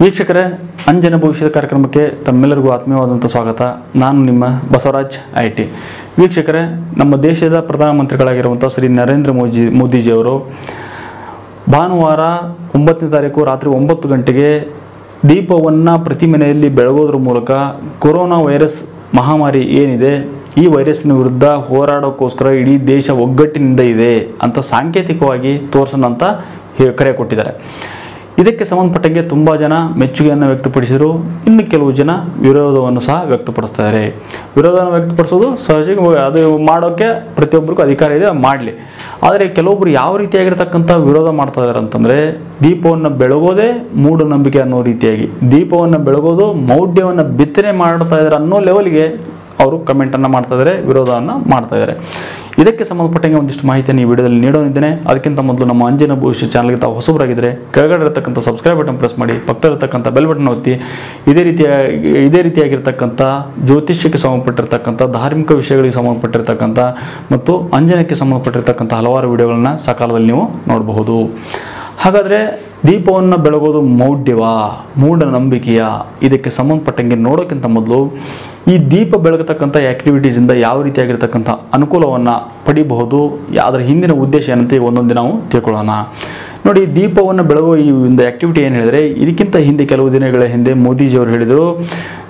ವೀಕ್ಷಕರೇ, ಅಂಜನ ಭವಿಷ್ಯದ ಕಾರ್ಯಕ್ರಮಕ್ಕೆ ತಮ್ಮೆಲ್ಲರಿಗೂ ಆತ್ಮೀಯವಾದಂಥ ಸ್ವಾಗತ. ನಾನು ನಿಮ್ಮ ಬಸವರಾಜ್ ಐ ಟಿ. ವೀಕ್ಷಕರೇ, ನಮ್ಮ ದೇಶದ ಪ್ರಧಾನಮಂತ್ರಿಗಳಾಗಿರುವಂಥ ಶ್ರೀ ನರೇಂದ್ರ ಮೋದಿ ಮೋದಿಜಿಯವರು ಭಾನುವಾರ ಒಂಬತ್ತನೇ ತಾರೀಕು ರಾತ್ರಿ ಒಂಬತ್ತು ಗಂಟೆಗೆ ದೀಪವನ್ನು ಪ್ರತಿ ಮನೆಯಲ್ಲಿ ಬೆಳಗೋದ್ರ ಮೂಲಕ ಕೊರೋನಾ ವೈರಸ್ ಮಹಾಮಾರಿ ಏನಿದೆ, ಈ ವೈರಸ್ನ ವಿರುದ್ಧ ಹೋರಾಡೋಕ್ಕೋಸ್ಕರ ಇಡೀ ದೇಶ ಒಗ್ಗಟ್ಟಿನಿಂದ ಇದೆ ಅಂತ ಸಾಂಕೇತಿಕವಾಗಿ ತೋರಿಸೋಣ ಅಂತ ಕರೆ ಕೊಟ್ಟಿದ್ದಾರೆ. ಇದಕ್ಕೆ ಸಂಬಂಧಪಟ್ಟಂಗೆ ತುಂಬ ಜನ ಮೆಚ್ಚುಗೆಯನ್ನು ವ್ಯಕ್ತಪಡಿಸಿದರು. ಇನ್ನು ಕೆಲವು ಜನ ವಿರೋಧವನ್ನು ಸಹ ವ್ಯಕ್ತಪಡಿಸ್ತಾರೆ. ವಿರೋಧವನ್ನು ವ್ಯಕ್ತಪಡಿಸೋದು ಸಹಜ ಅದು ಮಾಡೋಕ್ಕೆ ಪ್ರತಿಯೊಬ್ಬರಿಗೂ ಅಧಿಕಾರ ಇದೆ ಮಾಡಲಿ. ಆದರೆ ಕೆಲವೊಬ್ಬರು ಯಾವ ರೀತಿಯಾಗಿರ್ತಕ್ಕಂಥ ವಿರೋಧ ಮಾಡ್ತಾ ಇದ್ದಾರೆ ಅಂತಂದರೆ, ದೀಪವನ್ನು ಬೆಳಗೋದೇ ಮೂಢನಂಬಿಕೆ ಅನ್ನೋ ರೀತಿಯಾಗಿ. ದೀಪವನ್ನು ಬೆಳಗೋದು ಮೌಢ್ಯವನ್ನು ಬಿತ್ತನೆ ಮಾಡ್ತಾ ಇದ್ದಾರೆ ಅನ್ನೋ ಲೆವೆಲ್ಗೆ ಅವರು ಕಮೆಂಟನ್ನು ಮಾಡ್ತಾ ಇದ್ದಾರೆ ವಿರೋಧವನ್ನು ಮಾಡ್ತಾ ಇದ್ದಾರೆ ಇದಕ್ಕೆ ಸಂಬಂಧಪಟ್ಟಂಗೆ ಒಂದಿಷ್ಟು ಮಾಹಿತಿಯನ್ನು ಈ ವಿಡಿಯೋದಲ್ಲಿ ನೀಡೋನಿದ್ದೇನೆ ಅದಕ್ಕಿಂತ ಮೊದಲು ನಮ್ಮ ಅಂಜನ ಭವಿಷ್ಯ ಚಾನಲ್ಗೆ ತಾವು ಹೊಸಬರಾಗಿದ್ದರೆ ಕೆಳಗಡೆ ಇರತಕ್ಕಂಥ ಸಬ್ಸ್ಕ್ರೈಬ್ ಬಟನ್ ಪ್ರೆಸ್ ಮಾಡಿ, ಪಕ್ಕದಲ್ಲಿರ್ತಕ್ಕಂಥ ಬೆಲ್ ಬಟನ್ ಒತ್ತಿ, ಇದೇ ರೀತಿಯಾಗಿ ಇದೇ ರೀತಿಯಾಗಿರ್ತಕ್ಕಂಥ ಜ್ಯೋತಿಷ್ಯಕ್ಕೆ ಸಂಬಂಧಪಟ್ಟಿರ್ತಕ್ಕಂಥ, ಧಾರ್ಮಿಕ ವಿಷಯಗಳಿಗೆ ಸಂಬಂಧಪಟ್ಟಿರ್ತಕ್ಕಂಥ ಮತ್ತು ಅಂಜನಕ್ಕೆ ಸಂಬಂಧಪಟ್ಟಿರ್ತಕ್ಕಂಥ ಹಲವಾರು ವಿಡಿಯೋಗಳನ್ನ ಸಕಾಲದಲ್ಲಿ ನೀವು ನೋಡಬಹುದು. ಹಾಗಾದರೆ ದೀಪವನ್ನು ಬೆಳಗೋದು ಮೌಢ್ಯವಾ? ಮೂಢನಂಬಿಕೆಯ? ಇದಕ್ಕೆ ಸಂಬಂಧಪಟ್ಟಂಗೆ ನೋಡೋಕ್ಕಿಂತ ಮೊದಲು ಈ ದೀಪ ಬೆಳಗತಕ್ಕಂಥ ಆ್ಯಕ್ಟಿವಿಟೀಸಿಂದ ಯಾವ ರೀತಿಯಾಗಿರ್ತಕ್ಕಂಥ ಅನುಕೂಲವನ್ನು ಪಡಿಬಹುದು? ಅದರ ಹಿಂದಿನ ಉದ್ದೇಶ ಏನಂತ ಒಂದೊಂದು ನಾವು ತಿಳ್ಕೊಳ್ಳೋಣ. ನೋಡಿ ದೀಪವನ್ನು ಬೆಳಗುವ ಈ ಒಂದು ಆ್ಯಕ್ಟಿವಿಟಿ ಏನು ಹೇಳಿದರೆ, ಇದಕ್ಕಿಂತ ಹಿಂದೆ ಕೆಲವು ದಿನಗಳ ಹಿಂದೆ ಮೋದಿಜಿಯವರು ಹೇಳಿದರು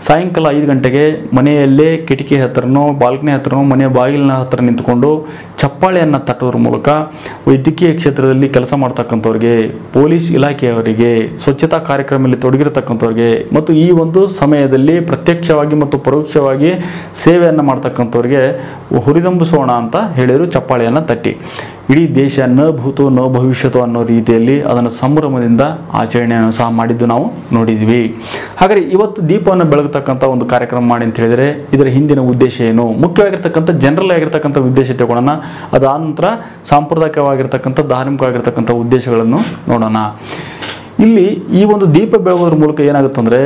ಸಾಯಂಕಾಲ ಐದು ಗಂಟೆಗೆ ಮನೆಯಲ್ಲೇ ಕಿಟಕಿ ಹತ್ರನೋ, ಬಾಲ್ಕನಿ ಹತ್ರನೋ, ಮನೆಯ ಬಾಗಿಲಿನ ಹತ್ರ ನಿಂತ್ಕೊಂಡು ಚಪ್ಪಾಳೆಯನ್ನು ತಟ್ಟೋದ್ರ ಮೂಲಕ ವೈದ್ಯಕೀಯ ಕ್ಷೇತ್ರದಲ್ಲಿ ಕೆಲಸ ಮಾಡ್ತಕ್ಕಂಥವ್ರಿಗೆ, ಪೊಲೀಸ್ ಇಲಾಖೆಯವರಿಗೆ, ಸ್ವಚ್ಛತಾ ಕಾರ್ಯಕ್ರಮದಲ್ಲಿ ತೊಡಗಿರತಕ್ಕಂಥವ್ರಿಗೆ ಮತ್ತು ಈ ಒಂದು ಸಮಯದಲ್ಲಿ ಪ್ರತ್ಯಕ್ಷವಾಗಿ ಮತ್ತು ಪರೋಕ್ಷವಾಗಿ ಸೇವೆಯನ್ನು ಮಾಡ್ತಕ್ಕಂಥವ್ರಿಗೆ ಹುರಿದಂಬಿಸೋಣ ಅಂತ ಹೇಳಿದರು ಚಪ್ಪಾಳೆಯನ್ನು ತಟ್ಟಿ. ಇಡೀ ದೇಶ ನ ಭೂತೋ, ನ ಭವಿಷ್ಯತೋ ಅನ್ನೋ ರೀತಿಯಲ್ಲಿ ಅದನ್ನು ಸಂಭ್ರಮದಿಂದ ಆಚರಣೆಯನ್ನು ಸಹ ಮಾಡಿದ್ದು ನಾವು ನೋಡಿದ್ವಿ. ಹಾಗಾದರೆ ಇವತ್ತು ದೀಪವನ್ನು ಬೆಳಗತಕ್ಕಂಥ ಒಂದು ಕಾರ್ಯಕ್ರಮ ಮಾಡಿ ಅಂತ ಹೇಳಿದರೆ ಇದರ ಹಿಂದಿನ ಉದ್ದೇಶ ಏನು? ಮುಖ್ಯವಾಗಿರ್ತಕ್ಕಂಥ ಜನರಲ್ ಆಗಿರ್ತಕ್ಕಂಥ ಉದ್ದೇಶ ತಗೊಳ್ಳೋಣ ಅದಾದ ನಂತರ ಸಾಂಪ್ರದಾಯಿಕವಾಗಿರ್ತಕ್ಕಂಥ, ಧಾರ್ಮಿಕವಾಗಿರ್ತಕ್ಕಂಥ ಉದ್ದೇಶಗಳನ್ನು ನೋಡೋಣ. ಇಲ್ಲಿ ಈ ಒಂದು ದೀಪ ಬೆಳಗೋದ್ರ ಮೂಲಕ ಏನಾಗುತ್ತಂದ್ರೆ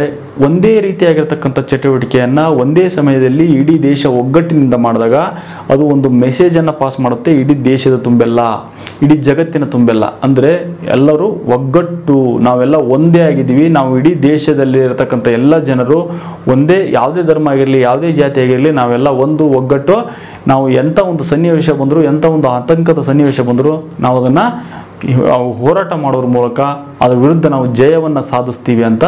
ಒಂದೇ ರೀತಿಯಾಗಿರ್ತಕ್ಕಂಥ ಚಟುವಟಿಕೆಯನ್ನು ಒಂದೇ ಸಮಯದಲ್ಲಿ ಇಡೀ ದೇಶ ಒಗ್ಗಟ್ಟಿನಿಂದ ಮಾಡಿದಾಗ ಅದು ಒಂದು ಮೆಸೇಜನ್ನು ಪಾಸ್ ಮಾಡುತ್ತೆ, ಇಡೀ ದೇಶದ ತುಂಬೆಲ್ಲ. ಇಡೀ ಜಗತ್ತಿನ ತುಂಬೆಲ್ಲ. ಅಂದರೆ ಎಲ್ಲರೂ ಒಗ್ಗಟ್ಟು, ನಾವೆಲ್ಲ ಒಂದೇ ಆಗಿದ್ದೀವಿ. ನಾವು ಇಡೀ ದೇಶದಲ್ಲಿ ಇರತಕ್ಕಂಥ ಎಲ್ಲ ಜನರು ಒಂದೇ, ಯಾವುದೇ ಧರ್ಮ ಆಗಿರಲಿ, ಯಾವುದೇ ಜಾತಿ ಆಗಿರಲಿ, ನಾವೆಲ್ಲ ಒಂದು ಒಗ್ಗಟ್ಟು. ನಾವು ಎಂಥ ಒಂದು ಸನ್ನಿವೇಶ ಬಂದರೂ, ಎಂಥ ಒಂದು ಆತಂಕದ ಸನ್ನಿವೇಶ ಬಂದರೂ, ನಾವು ಅದನ್ನು ಹೋರಾಟ ಮಾಡೋದ್ರ ಮೂಲಕ, ಅದರ ವಿರುದ್ಧ ನಾವು ಜಯವನ್ನು ಸಾಧಿಸ್ತೀವಿ ಅಂತ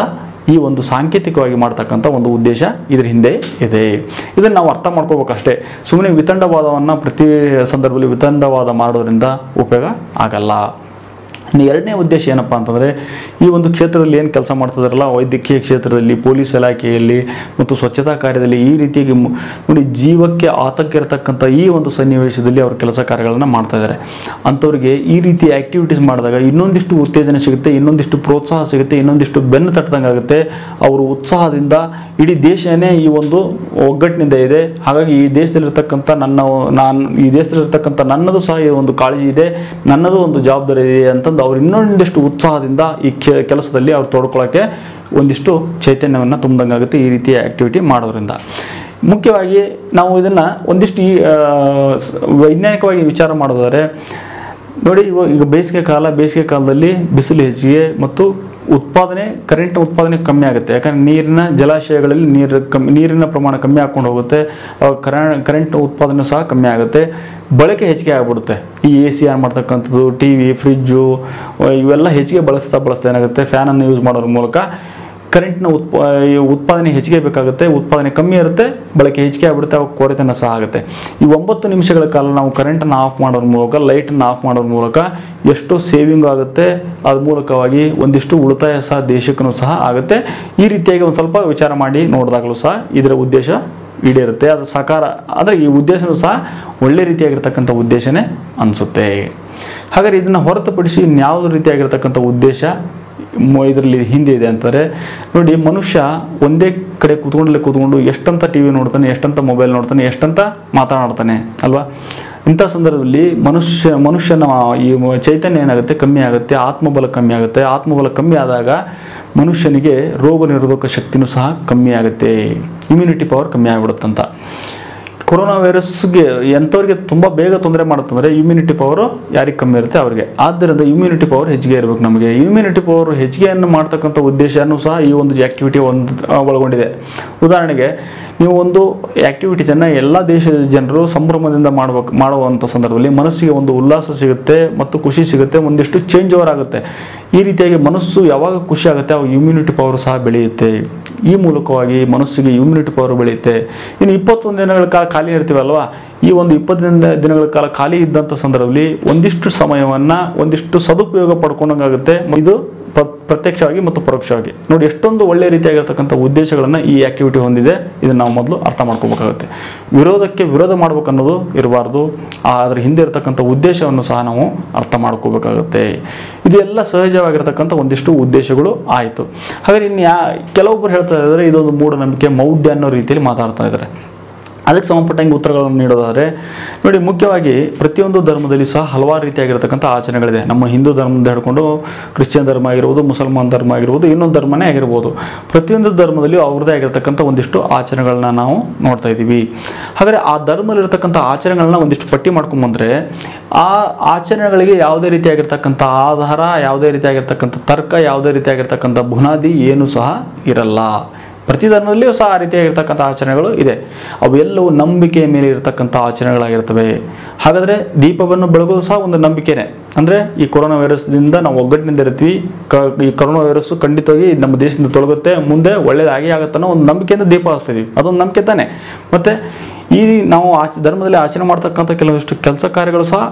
ಈ ಒಂದು ಸಾಂಕೇತಿಕವಾಗಿ ಮಾಡ್ತಕ್ಕಂಥ ಒಂದು ಉದ್ದೇಶ ಇದ್ರ ಹಿಂದೆ ಇದೆ. ಇದನ್ನು ನಾವು ಅರ್ಥ ಮಾಡ್ಕೋಬೇಕಷ್ಟೇ. ಸುಮ್ಮನೆ ವಿತಂಡವಾದವನ್ನು ಪ್ರತಿ ಸಂದರ್ಭದಲ್ಲಿ ವಿತಂಡವಾದ ಮಾಡೋದ್ರಿಂದ ಉಪಯೋಗ ಆಗಲ್ಲ. ಇನ್ನು ಎರಡನೇ ಉದ್ದೇಶ ಏನಪ್ಪ ಅಂತಂದರೆ, ಈ ಒಂದು ಕ್ಷೇತ್ರದಲ್ಲಿ ಏನು ಕೆಲಸ ಮಾಡ್ತಿದಾರಲ್ಲ, ವೈದ್ಯಕೀಯ ಕ್ಷೇತ್ರದಲ್ಲಿ, ಪೊಲೀಸ್ ಇಲಾಖೆಯಲ್ಲಿ ಮತ್ತು ಸ್ವಚ್ಛತಾ ಕಾರ್ಯದಲ್ಲಿ ಈ ರೀತಿಯಾಗಿ ನೋಡಿ ಜೀವಕ್ಕೆ ಆತಂಕ ಇರತಕ್ಕಂಥ ಈ ಒಂದು ಸನ್ನಿವೇಶದಲ್ಲಿ ಅವರು ಕೆಲಸ ಕಾರ್ಯಗಳನ್ನು ಮಾಡ್ತಾ ಇದ್ದಾರೆ ಅಂಥವ್ರಿಗೆ ಈ ರೀತಿ ಆ್ಯಕ್ಟಿವಿಟೀಸ್ ಮಾಡಿದಾಗ ಇನ್ನೊಂದಿಷ್ಟು ಉತ್ತೇಜನ ಸಿಗುತ್ತೆ, ಇನ್ನೊಂದಿಷ್ಟು ಪ್ರೋತ್ಸಾಹ ಸಿಗುತ್ತೆ, ಇನ್ನೊಂದಿಷ್ಟು ಬೆನ್ನು ತಟ್ಟದಂಗೆ ಆಗುತ್ತೆ. ಅವರು ಉತ್ಸಾಹದಿಂದ ಇಡೀ ದೇಶನೇ ಈ ಒಂದು ಒಗ್ಗಟ್ಟಿನಿಂದ ಇದೆ. ಹಾಗಾಗಿ ಈ ದೇಶದಲ್ಲಿರ್ತಕ್ಕಂಥ ನನ್ನ, ನಾನು, ಈ ದೇಶದಲ್ಲಿರ್ತಕ್ಕಂಥ ನನ್ನದು ಸಹ ಈ ಒಂದು ಕಾಳಜಿ ಇದೆ, ನನ್ನದು ಒಂದು ಜವಾಬ್ದಾರಿ ಇದೆ ಅಂತಂದು ಅವ್ರು ಇನ್ನೊಂದಿಷ್ಟು ಉತ್ಸಾಹದಿಂದ ಈ ಕೆಲಸದಲ್ಲಿ ಅವ್ರು ತೊಡ್ಕೊಳ್ಳೋಕ್ಕೆ ಒಂದಿಷ್ಟು ಚೈತನ್ಯವನ್ನು ತುಂಬ್ದಂಗಾಗುತ್ತೆ ಈ ರೀತಿಯ ಆ್ಯಕ್ಟಿವಿಟಿ ಮಾಡೋದ್ರಿಂದ. ಮುಖ್ಯವಾಗಿ ನಾವು ಇದನ್ನು ಒಂದಿಷ್ಟು ಈ ವೈಜ್ಞಾನಿಕವಾಗಿ ವಿಚಾರ ಮಾಡೋದಾದರೆ, ನೋಡಿ ಇವಾಗ ಈಗ ಬೇಸಿಗೆ ಕಾಲ, ಬೇಸಿಗೆ ಕಾಲದಲ್ಲಿ ಬಿಸಿಲು ಹೆಚ್ಚಿಗೆ ಮತ್ತು ಉತ್ಪಾದನೆ ಕರೆಂಟ್ ಉತ್ಪಾದನೆ ಕಮ್ಮಿ ಆಗುತ್ತೆ. ಯಾಕಂದ್ರೆ ನೀರಿನ ಜಲಾಶಯಗಳಲ್ಲಿ ನೀರು ಕಮ್ಮಿ, ನೀರಿನ ಪ್ರಮಾಣ ಕಮ್ಮಿ ಹಾಕ್ಕೊಂಡು ಹೋಗುತ್ತೆ. ಕರೆಂಟ್ ಉತ್ಪಾದನೆ ಸಹ ಕಮ್ಮಿ ಆಗುತ್ತೆ. ಬಳಕೆ ಹೆಚ್ಚಿಗೆ ಆಗಿಬಿಡುತ್ತೆ. ಈ ಎ ಸಿ ಆನ್ ಮಾಡ್ತಕ್ಕಂಥದ್ದು ಟಿ ವಿ ಫ್ರಿಜ್ಜು ಇವೆಲ್ಲ ಹೆಚ್ಚಿಗೆ ಬಳಸ್ತಾ ಬಳಸ್ತಾ ಏನಾಗುತ್ತೆ? ಫ್ಯಾನನ್ನು ಯೂಸ್ ಮಾಡೋದ್ರ ಮೂಲಕ ಕರೆಂಟ್ನ ಉತ್ಪ ಉತ್ಪಾದನೆ ಹೆಚ್ಚಿಗೆ ಬೇಕಾಗುತ್ತೆ, ಉತ್ಪಾದನೆ ಕಮ್ಮಿ ಇರುತ್ತೆ, ಬಳಕೆ ಹೆಚ್ಚಿಗೆ ಆಗ್ಬಿಡುತ್ತೆ, ಅವಾಗ ಕೊರತೆನ ಸಹ ಆಗುತ್ತೆ ಈ ಒಂಬತ್ತು ನಿಮಿಷಗಳ ಕಾಲ ನಾವು ಕರೆಂಟನ್ನು ಆಫ್ ಮಾಡೋದ್ರ ಮೂಲಕ ಲೈಟನ್ನು ಆಫ್ ಮಾಡೋದ್ರ ಮೂಲಕ ಎಷ್ಟು ಸೇವಿಂಗ್ ಆಗುತ್ತೆ. ಅದ್ರ ಮೂಲಕವಾಗಿ ಒಂದಿಷ್ಟು ಉಳಿತಾಯ ಸಹ ದೇಶಕ್ಕೂ ಸಹ ಆಗುತ್ತೆ. ಈ ರೀತಿಯಾಗಿ ಒಂದು ಸ್ವಲ್ಪ ವಿಚಾರ ಮಾಡಿ ನೋಡಿದಾಗಲೂ ಸಹ ಇದರ ಉದ್ದೇಶ ಈಡೇರುತ್ತೆ. ಅದು ಸಕಾರ ಆದರೆ ಈ ಉದ್ದೇಶನೂ ಸಹ ಒಳ್ಳೆ ರೀತಿಯಾಗಿರ್ತಕ್ಕಂಥ ಉದ್ದೇಶನೇ ಅನಿಸುತ್ತೆ. ಹಾಗಾದ್ರೆ ಇದನ್ನು ಹೊರತುಪಡಿಸಿ ಇನ್ಯಾವುದೇ ರೀತಿಯಾಗಿರ್ತಕ್ಕಂಥ ಉದ್ದೇಶ? ಇದರಲ್ಲಿ ಹಿಂದೆ ಇದೆ ಅಂತಾರೆ. ನೋಡಿ, ಮನುಷ್ಯ ಒಂದೇ ಕಡೆ ಕೂತ್ಕೊಂಡಲ್ಲೇ ಕೂತ್ಕೊಂಡು ಎಷ್ಟಂತ ಟಿ ವಿ ನೋಡ್ತಾನೆ, ಎಷ್ಟಂತ ಮೊಬೈಲ್ ನೋಡ್ತಾನೆ, ಎಷ್ಟಂತ ಮಾತನಾಡ್ತಾನೆ, ಅಲ್ವಾ? ಇಂಥ ಸಂದರ್ಭದಲ್ಲಿ ಮನುಷ್ಯ, ಮನುಷ್ಯನ ಈ ಚೈತನ್ಯ ಏನಾಗುತ್ತೆ? ಕಮ್ಮಿ ಆಗುತ್ತೆ, ಆತ್ಮಬಲ ಕಮ್ಮಿ ಆಗುತ್ತೆ. ಆತ್ಮಬಲ ಕಮ್ಮಿ ಆದಾಗ ಮನುಷ್ಯನಿಗೆ ರೋಗ ನಿರೋಧಕ ಶಕ್ತಿನೂ ಸಹ ಕಮ್ಮಿ ಆಗುತ್ತೆ. ಇಮ್ಯುನಿಟಿ ಪವರ್ ಕಮ್ಮಿ ಆಗಿಬಿಡುತ್ತಂತ. ಕೊರೋನಾ ವೈರಸ್ಗೆ ಎಂಥವ್ರಿಗೆ ತುಂಬ ಬೇಗ ತೊಂದರೆ ಮಾಡುತ್ತಂದ್ರೆ ಇಮ್ಯುನಿಟಿ ಪವರ್ ಯಾರಿಗೆ ಕಮ್ಮಿ ಇರುತ್ತೆ ಅವರಿಗೆ. ಆದ್ದರಿಂದ ಇಮ್ಯುನಿಟಿ ಪವರ್ ಹೆಚ್ಚಿಗೆ ಇರಬೇಕು ನಮಗೆ. ಇಮ್ಯುನಿಟಿ ಪವರ್ ಹೆಚ್ಚಿಗೆಯನ್ನು ಮಾಡ್ತಕ್ಕಂಥ ಉದ್ದೇಶನೂ ಸಹ ಈ ಒಂದು ಆ್ಯಕ್ಟಿವಿಟಿ ಒಂದು ಒಳಗೊಂಡಿದೆ. ಉದಾಹರಣೆಗೆ ನೀವು ಒಂದು ಆ್ಯಕ್ಟಿವಿಟೀಸನ್ನು ಎಲ್ಲ ದೇಶದ ಜನರು ಸಂಭ್ರಮದಿಂದ ಮಾಡಬೇಕು ಮಾಡುವಂಥ ಸಂದರ್ಭದಲ್ಲಿ ಮನಸ್ಸಿಗೆ ಒಂದು ಉಲ್ಲಾಸ ಸಿಗುತ್ತೆ ಮತ್ತು ಖುಷಿ ಸಿಗುತ್ತೆ, ಒಂದಿಷ್ಟು ಚೇಂಜ್ ಓವರ್ ಆಗುತ್ತೆ. ಈ ರೀತಿಯಾಗಿ ಮನಸ್ಸು ಯಾವಾಗ ಖುಷಿ ಆಗುತ್ತೆ, ಅವಾಗ ಇಮ್ಯುನಿಟಿ ಪವರ್ ಸಹ ಬೆಳೆಯುತ್ತೆ. ಈ ಮೂಲಕವಾಗಿ ಮನಸ್ಸಿಗೆ ಇಮ್ಯುನಿಟಿ ಪವರ್ ಬೆಳೆಯುತ್ತೆ. ಇನ್ನು ಇಪ್ಪತ್ತೊಂದು ದಿನಗಳ ಕಾಲ ಖಾಲಿ ಇರ್ತೀವಲ್ವಾ ಈ ಒಂದು ಇಪ್ಪತ್ತು ದಿನ ದಿನಗಳ ಕಾಲ ಖಾಲಿ ಇದ್ದಂಥ ಸಂದರ್ಭದಲ್ಲಿ ಒಂದಿಷ್ಟು ಸಮಯವನ್ನು, ಒಂದಿಷ್ಟು ಸದುಪಯೋಗ ಪಡ್ಕೊಂಡಂಗಾಗುತ್ತೆ. ಇದು ಪ್ರತ್ಯಕ್ಷವಾಗಿ ಮತ್ತು ಪರೋಕ್ಷವಾಗಿ. ನೋಡಿ, ಎಷ್ಟೊಂದು ಒಳ್ಳೆಯ ರೀತಿಯಾಗಿರ್ತಕ್ಕಂಥ ಉದ್ದೇಶಗಳನ್ನು ಈ ಆಕ್ಟಿವಿಟಿ ಹೊಂದಿದೆ. ಇದನ್ನು ನಾವು ಮೊದಲು ಅರ್ಥ ಮಾಡ್ಕೋಬೇಕಾಗುತ್ತೆ. ವಿರೋಧಕ್ಕೆ ವಿರೋಧ ಮಾಡ್ಬೇಕನ್ನೋದು ಇರಬಾರ್ದು. ಅದರ ಹಿಂದೆ ಇರತಕ್ಕಂಥ ಉದ್ದೇಶವನ್ನು ಸಹ ನಾವು ಅರ್ಥ ಮಾಡ್ಕೋಬೇಕಾಗುತ್ತೆ. ಇದೆಲ್ಲ ಸಹಜವಾಗಿರ್ತಕ್ಕಂಥ ಒಂದಿಷ್ಟು ಉದ್ದೇಶಗಳು ಆಯಿತು. ಹಾಗೆ ಇನ್ನು ಯಾ ಕೆಲವೊಬ್ಬರು ಹೇಳ್ತಾ ಇದ್ದಾರೆ, ಇದೊಂದು ಮೂಢನಂಬಿಕೆ, ಮೌಢ್ಯ ಅನ್ನೋ ರೀತಿಯಲ್ಲಿ ಮಾತಾಡ್ತಾ ಇದ್ದಾರೆ. ಅದಕ್ಕೆ ಸಂಬಂಧಪಟ್ಟಂಗೆ ಉತ್ತರಗಳನ್ನು ನೀಡೋದಾದರೆ, ನೋಡಿ ಮುಖ್ಯವಾಗಿ ಪ್ರತಿಯೊಂದು ಧರ್ಮದಲ್ಲಿ ಸಹ ಹಲವಾರು ರೀತಿಯಾಗಿರ್ತಕ್ಕಂಥ ಆಚರಣೆಗಳಿದೆ. ನಮ್ಮ ಹಿಂದೂ ಧರ್ಮದಿಂದ ಹಿಡ್ಕೊಂಡು ಕ್ರಿಶ್ಚಿಯನ್ ಧರ್ಮ ಆಗಿರ್ಬೋದು, ಮುಸಲ್ಮಾನ್ ಧರ್ಮ ಆಗಿರ್ಬೋದು, ಇನ್ನೊಂದು ಧರ್ಮನೇ ಆಗಿರ್ಬೋದು. ಪ್ರತಿಯೊಂದು ಧರ್ಮದಲ್ಲಿ ಅವ್ರದ್ದೇ ಆಗಿರ್ತಕ್ಕಂಥ ಒಂದಿಷ್ಟು ಆಚರಣೆಗಳನ್ನ ನಾವು ನೋಡ್ತಾ ಇದ್ದೀವಿ. ಹಾಗಾದರೆ ಆ ಧರ್ಮದಲ್ಲಿರ್ತಕ್ಕಂಥ ಆಚರಣೆಗಳನ್ನ ಒಂದಿಷ್ಟು ಪಟ್ಟಿ ಮಾಡ್ಕೊಂಬಂದರೆ ಆ ಆಚರಣೆಗಳಿಗೆ ಯಾವುದೇ ರೀತಿಯಾಗಿರ್ತಕ್ಕಂಥ ಆಧಾರ, ಯಾವುದೇ ರೀತಿಯಾಗಿರ್ತಕ್ಕಂಥ ತರ್ಕ, ಯಾವುದೇ ರೀತಿಯಾಗಿರ್ತಕ್ಕಂಥ ಬುನಾದಿ ಏನು ಸಹ ಇರಲ್ಲ. ಪ್ರತಿ ಧರ್ಮದಲ್ಲಿಯೂ ಸಹ ಆ ರೀತಿಯಾಗಿರ್ತಕ್ಕಂಥ ಆಚರಣೆಗಳು ಇದೆ. ಅವು ಎಲ್ಲವೂ ನಂಬಿಕೆಯ ಮೇಲೆ ಇರತಕ್ಕಂಥ ಆಚರಣೆಗಳಾಗಿರ್ತವೆ. ಹಾಗಾದರೆ ದೀಪವನ್ನು ಬೆಳಗೋದು ಸಹ ಒಂದು ನಂಬಿಕೆನೇ. ಅಂದರೆ ಈ ಕೊರೋನಾ ವೈರಸ್ದಿಂದ ನಾವು ಒಗ್ಗಟ್ಟಿನಿಂದ ಇರ್ತೀವಿ ಕ, ಈ ಕೊರೋನಾ ವೈರಸ್ಸು ಖಂಡಿತವಾಗಿ ನಮ್ಮ ದೇಶದಿಂದ ತೊಲಗುತ್ತೆ. ಮುಂದೆ ಒಳ್ಳೇದಾಗಿ ಆಗುತ್ತೆ ಅನ್ನೋ ಒಂದು ನಂಬಿಕೆಯಿಂದ ದೀಪ ಹಚ್ತೀವಿ ಅದೊಂದು ನಂಬಿಕೆ ತಾನೆ. ಮತ್ತು ಈ ನಾವು ಆಚ, ಧರ್ಮದಲ್ಲಿ ಆಚರಣೆ ಮಾಡ್ತಕ್ಕಂಥ ಕೆಲವಷ್ಟು ಕೆಲಸ ಕಾರ್ಯಗಳು ಸಹ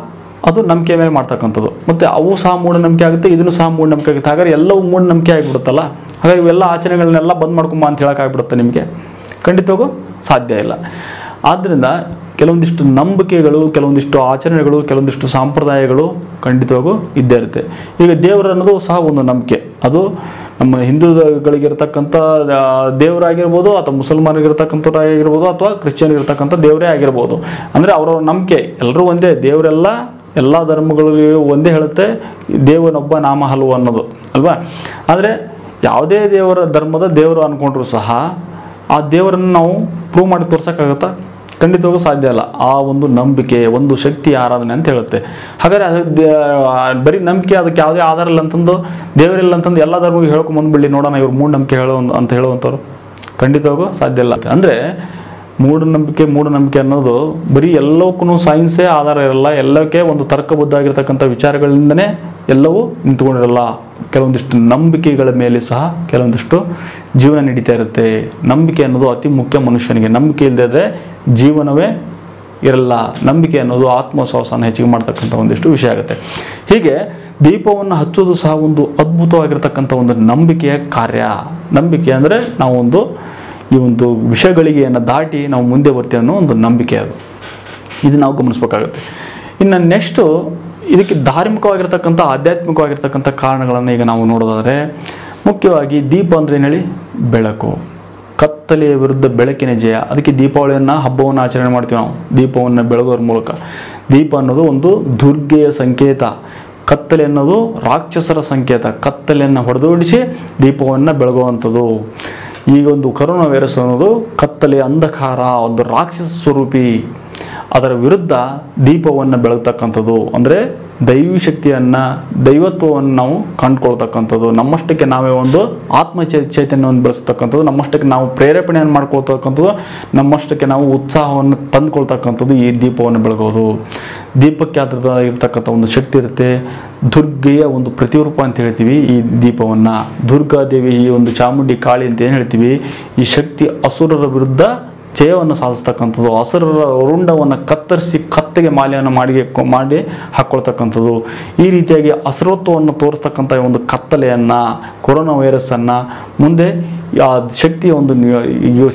ಅದು ನಂಬಿಕೆ ಮೇಲೆ ಮಾಡ್ತಕ್ಕಂಥದ್ದು. ಮತ್ತು ಅವು ಸಹ ಮೂಢನಂಬಿಕೆ ಆಗುತ್ತೆ, ಇದನ್ನು ಸಹ ಮೂಢನಂಬಿಕೆ ಆಗುತ್ತೆ. ಹಾಗಾದ್ರೆ ಎಲ್ಲವೂ ಮೂಢನಂಬಿಕೆ ಆಗಿಬಿಡುತ್ತಲ್ಲ? ಹಾಗಾಗಿ ಇವೆಲ್ಲ ಆಚರಣೆಗಳನ್ನೆಲ್ಲ ಬಂದ್ ಮಾಡ್ಕೊಂಬ ಅಂತ ಹೇಳೋಕ್ಕಾಗ್ಬಿಡುತ್ತೆ ನಿಮಗೆ? ಖಂಡಿತವಾಗೂ ಸಾಧ್ಯ ಇಲ್ಲ. ಆದ್ದರಿಂದ ಕೆಲವೊಂದಿಷ್ಟು ನಂಬಿಕೆಗಳು, ಕೆಲವೊಂದಿಷ್ಟು ಆಚರಣೆಗಳು, ಕೆಲವೊಂದಿಷ್ಟು ಸಂಪ್ರದಾಯಗಳು ಖಂಡಿತವಾಗೂ ಇದ್ದೇ ಇರುತ್ತೆ. ಈಗ ದೇವರು ಅನ್ನೋದು ಸಹ ಒಂದು ನಂಬಿಕೆ. ಅದು ನಮ್ಮ ಹಿಂದೂಗಳಿಗಿರ್ತಕ್ಕಂಥ ದೇವರಾಗಿರ್ಬೋದು ಅಥವಾ ಮುಸಲ್ಮಾನಿಗಿರ್ತಕ್ಕಂಥವ್ರಾಗಿರ್ಬೋದು ಅಥವಾ ಕ್ರಿಶ್ಚಿಯನ್ಗಿರ್ತಕ್ಕಂಥ ದೇವರೇ ಆಗಿರ್ಬೋದು. ಅಂದರೆ ಅವರವ್ರ ನಂಬಿಕೆ. ಎಲ್ಲರೂ ಒಂದೇ, ದೇವರೆಲ್ಲ ಎಲ್ಲ ಧರ್ಮಗಳಿಗೆ ಒಂದೇ ಹೇಳುತ್ತೆ, ದೇವನೊಬ್ಬ ನಾಮ ಹಲವು ಅನ್ನೋದು, ಅಲ್ವಾ? ಆದರೆ ಯಾವುದೇ ದೇವರ ಧರ್ಮದ ದೇವರು ಅಂದ್ಕೊಂಡ್ರು ಸಹ ಆ ದೇವರನ್ನು ನಾವು ಪ್ರೂವ್ ಮಾಡಿ ತೋರ್ಸೋಕ್ಕಾಗತ್ತಾ? ಖಂಡಿತವಾಗೂ ಸಾಧ್ಯ ಇಲ್ಲ ಆ ಒಂದು ನಂಬಿಕೆ, ಒಂದು ಶಕ್ತಿ ಆರಾಧನೆ ಅಂತ ಹೇಳುತ್ತೆ. ಹಾಗಾದರೆ ಅದು ಬರೀ ನಂಬಿಕೆ, ಅದಕ್ಕೆ ಯಾವುದೇ ಆಧಾರ ಇಲ್ಲ ಅಂತಂದು ದೇವರಿಲ್ಲ ಅಂತಂದು ಎಲ್ಲ ಧರ್ಮಕ್ಕೆ ಹೇಳ್ಕೊಂಬಂದ್ಬಿಡಿ ನೋಡೋಣ ಇವ್ರು ಮೂಢನಂಬಿಕೆ ಹೇಳೋ ಅಂತ ಹೇಳುವಂಥವ್ರು ಖಂಡಿತವಾಗೂ ಸಾಧ್ಯ ಇಲ್ಲ ಅಂದರೆ ಮೂಢನಂಬಿಕೆ ಮೂಢನಂಬಿಕೆ ಅನ್ನೋದು ಬರೀ ಎಲ್ಲವಕ್ಕೂ ಸೈನ್ಸೇ ಆಧಾರ ಇರಲ್ಲ. ಎಲ್ಲಕ್ಕೆ ಒಂದು ತರ್ಕಬದ್ಧ ಆಗಿರ್ತಕ್ಕಂಥ ವಿಚಾರಗಳಿಂದನೇ ಎಲ್ಲವೂ ನಿಂತ್ಕೊಂಡಿರಲ್ಲ. ಕೆಲವೊಂದಿಷ್ಟು ನಂಬಿಕೆಗಳ ಮೇಲೆ ಸಹ ಕೆಲವೊಂದಿಷ್ಟು ಜೀವನ ನಡೀತಾ ಇರುತ್ತೆ. ನಂಬಿಕೆ ಅನ್ನೋದು ಅತಿ ಮುಖ್ಯ ಮನುಷ್ಯನಿಗೆ. ನಂಬಿಕೆ ಇಲ್ಲದೆ ಜೀವನವೇ ಇರಲ್ಲ. ನಂಬಿಕೆ ಅನ್ನೋದು ಆತ್ಮವಿಶ್ವಾಸನ ಹೆಚ್ಚಿಗೆ ಮಾಡ್ತಕ್ಕಂಥ ಒಂದಿಷ್ಟು ವಿಷಯ ಆಗುತ್ತೆ. ಹೀಗೆ ದೀಪವನ್ನು ಹಚ್ಚೋದು ಸಹ ಒಂದು ಅದ್ಭುತವಾಗಿರ್ತಕ್ಕಂಥ ಒಂದು ನಂಬಿಕೆಯ ಕಾರ್ಯ. ನಂಬಿಕೆ ಅಂದರೆ ನಾವು ಒಂದು ಈ ಒಂದು ವಿಷಯಗಳಿಗೆಯನ್ನು ದಾಟಿ ನಾವು ಮುಂದೆ ಬರ್ತೀವಿ ಅನ್ನೋ ಒಂದು ನಂಬಿಕೆ ಅದು. ಇದು ನಾವು ಗಮನಿಸ್ಬೇಕಾಗುತ್ತೆ. ಇನ್ನು ನೆಕ್ಸ್ಟು ಇದಕ್ಕೆ ಧಾರ್ಮಿಕವಾಗಿರ್ತಕ್ಕಂಥ, ಆಧ್ಯಾತ್ಮಿಕವಾಗಿರ್ತಕ್ಕಂಥ ಕಾರಣಗಳನ್ನು ಈಗ ನಾವು ನೋಡೋದಾದರೆ, ಮುಖ್ಯವಾಗಿ ದೀಪ ಅಂದರೆ ಏನು ಹೇಳಿ? ಬೆಳಕು. ಕತ್ತಲೆಯ ವಿರುದ್ಧ ಬೆಳಕಿನ ಜಯ. ಅದಕ್ಕೆ ದೀಪಾವಳಿಯನ್ನು ಹಬ್ಬವನ್ನು ಆಚರಣೆ ಮಾಡ್ತೀವಿ ನಾವು. ದೀಪವನ್ನು ಬೆಳಗೋದ್ರ ಮೂಲಕ. ದೀಪ ಅನ್ನೋದು ಒಂದು ದುರ್ಗೆಯ ಸಂಕೇತ. ಕತ್ತಲೆ ಅನ್ನೋದು ರಾಕ್ಷಸರ ಸಂಕೇತ. ಕತ್ತಲೆಯನ್ನು ಹೊಡೆದೋಡಿಸಿ ದೀಪವನ್ನು ಬೆಳಗುವಂಥದ್ದು. ಈಗ ಒಂದು ಕರೋನಾ ವೈರಸ್ ಅನ್ನೋದು ಕತ್ತಲೆ ಅಂಧಕಾರ ಒಂದು ರಾಕ್ಷಸ ಸ್ವರೂಪಿ ಅದರ ವಿರುದ್ಧ ದೀಪವನ್ನು ಬೆಳಗ್ತಕ್ಕಂಥದ್ದು. ಅಂದರೆ ದೈವಿ ಶಕ್ತಿಯನ್ನು, ದೈವತ್ವವನ್ನು ನಾವು ಕಂಡುಕೊಳ್ತಕ್ಕಂಥದ್ದು. ನಮ್ಮಷ್ಟಕ್ಕೆ ನಾವೇ ಒಂದು ಆತ್ಮ ಚೈತನ್ಯವನ್ನು ಬೆಳೆಸ್ತಕ್ಕಂಥದ್ದು. ನಮ್ಮಷ್ಟಕ್ಕೆ ನಾವು ಪ್ರೇರೇಪಣೆಯನ್ನು ಮಾಡ್ಕೊಳ್ತಕ್ಕಂಥದ್ದು. ನಮ್ಮಷ್ಟಕ್ಕೆ ನಾವು ಉತ್ಸಾಹವನ್ನು ತಂದುಕೊಳ್ತಕ್ಕಂಥದ್ದು ಈ ದೀಪವನ್ನು ಬೆಳಗೋದು. ದೀಪಕ್ಕೆ ಇರ್ತಕ್ಕಂಥ ಒಂದು ಶಕ್ತಿ ಇರುತ್ತೆ. ದುರ್ಗೆಯ ಒಂದು ಪ್ರತಿರೂಪ ಅಂತ ಹೇಳ್ತೀವಿ ಈ ದೀಪವನ್ನು. ದುರ್ಗಾದೇವಿ ಈ ಒಂದು ಚಾಮುಂಡಿ ಕಾಳಿ ಅಂತ ಏನು ಹೇಳ್ತೀವಿ? ಈ ಶಕ್ತಿ ಅಸುರರ ವಿರುದ್ಧ ಜಯವನ್ನು ಸಾಧಿಸ್ತಕ್ಕಂಥದ್ದು ಅಸುರರ ರುಂಡವನ್ನು ಕತ್ತರಿಸಿ ಕತ್ತೆಗೆ ಮಾಲೆಯನ್ನು ಮಾಡಿ ಮಾಡಿ ಹಾಕ್ಕೊಳ್ತಕ್ಕಂಥದ್ದು ಈ ರೀತಿಯಾಗಿ ಅಸುರತ್ವವನ್ನು ತೋರಿಸ್ತಕ್ಕಂಥ ಒಂದು ಕತ್ತಲೆಯನ್ನು, ಕೊರೋನಾ ವೈರಸ್ಸನ್ನು ಮುಂದೆ ಆ ಶಕ್ತಿಯ ಒಂದು